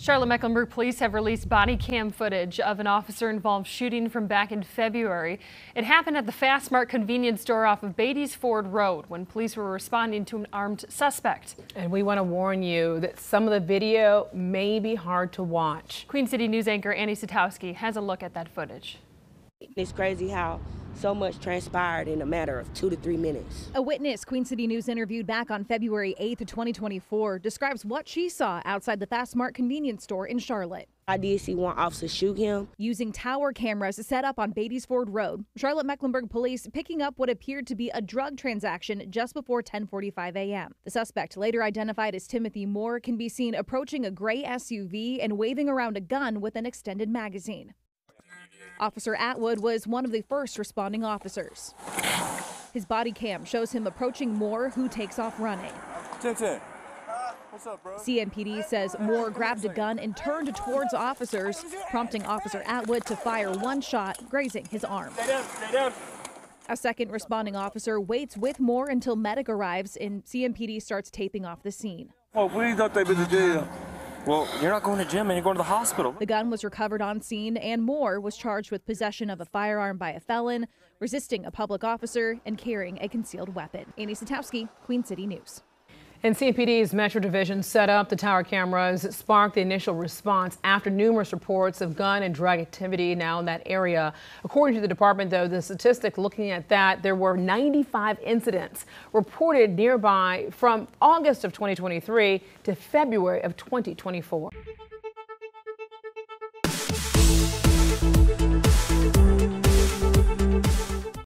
Charlotte Mecklenburg police have released body cam footage of an officer involved shooting from back in February. It happened at the Fast Mart convenience store off of Beatties Ford Road when police were responding to an armed suspect. And we want to warn you that some of the video may be hard to watch. Queen City News anchor Annie Satowski has a look at that footage. It's crazy how so much transpired in a matter of two to three minutes. A witness Queen City News interviewed back on February 8th, 2024, describes what she saw outside the Fast Mart convenience store in Charlotte. I did see one officer shoot him. Using tower cameras set up on Beatties Ford Road, Charlotte Mecklenburg police picking up what appeared to be a drug transaction just before 10:45 a.m. The suspect, later identified as Timothy Moore, can be seen approaching a gray SUV and waving around a gun with an extended magazine. Officer Atwood was one of the first responding officers. His body cam shows him approaching Moore, who takes off running. 10 10. What's up, bro? CMPD says Moore grabbed a gun and turned towards officers, prompting Officer Atwood to fire one shot, grazing his arm. Stay down, stay down. A second responding officer waits with Moore until medic arrives and CMPD starts taping off the scene. Oh, please don't take me to jail. Well, you're not going to gym and you're going to the hospital. The gun was recovered on scene, and Moore was charged with possession of a firearm by a felon, resisting a public officer, and carrying a concealed weapon. Annie Satowski, Queen City News. And CMPD's Metro Division set up the tower cameras sparked the initial response after numerous reports of gun and drug activity now in that area. According to the department, though, the statistic looking at that, there were 95 incidents reported nearby from August of 2023 to February of 2024.